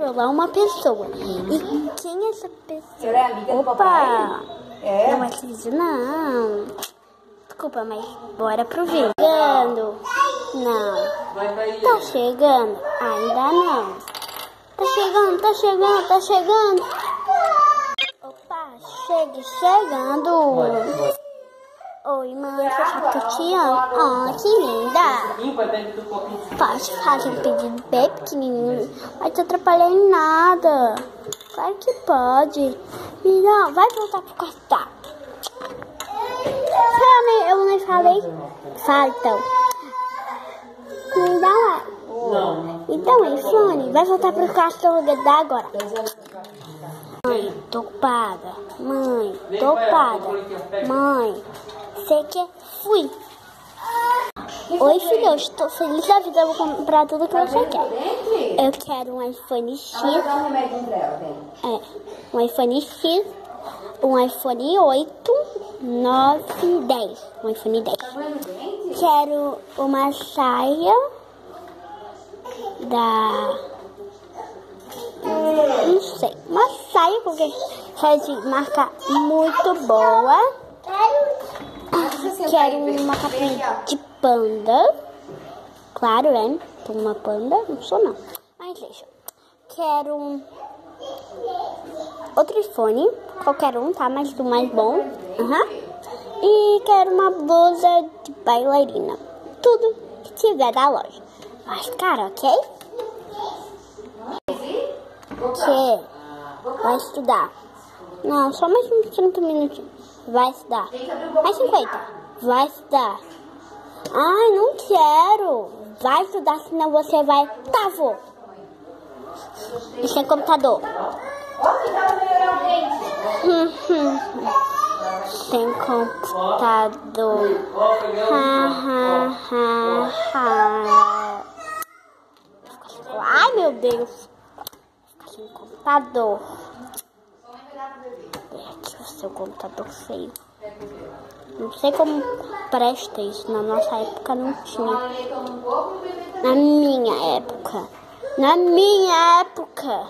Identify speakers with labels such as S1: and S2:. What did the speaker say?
S1: trollar uma pessoa. E quem é essa pessoa?
S2: é amiga do
S1: Opa!
S2: papai? É?
S1: Não é vídeo, não. Desculpa, mas bora pro vídeo. Chegando. Não.
S3: Vai.
S1: Tá chegando? Ainda não. Tá chegando, tá chegando, tá chegando. Opa, chegue, chegando. Oi, mãe, que eu te amo. Oh, que linda. Pode fazer um pedido bem pequenininho. Vai te atrapalhar em nada. Claro que pode. Não, vai voltar pro quarto. Tá. Eu não falei. Fala então. Me dá.
S3: Não.
S1: Então, iPhone, vai voltar pro quarto da agora. Mãe, tô ocupada. Mãe, tô ocupada. Mãe, você quer? Fui. Oi, filho, eu estou feliz da vida. Eu vou comprar tudo que você quer. Eu quero um iPhone X. É, um iPhone X, um iPhone 8, 9, 10. Um iPhone 10.
S2: Tá?
S1: Quero uma saia da. Não sei, uma saia porque faz de marca muito boa. Quero uma capinha de panda. Claro, né? Tô uma panda, não sou não. Mas deixa. Quero outro iPhone, qualquer um, tá? Mas do mais bom. Aham. E quero uma blusa de bailarina. Tudo que tiver da loja. Mais caro, ok? Que vai estudar. Não, só mais uns 30 minutinhos. Vai estudar. Mais 50. Vai estudar. Ai, não quero. Vai estudar, senão você vai. Tá, vou. E sem computador. Sem computador. Ha, ha, ha. Ai, meu Deus. Sem computador. É, aqui o seu computador feio. Não sei como presta isso. Na nossa época não tinha. Na minha época. Na minha época.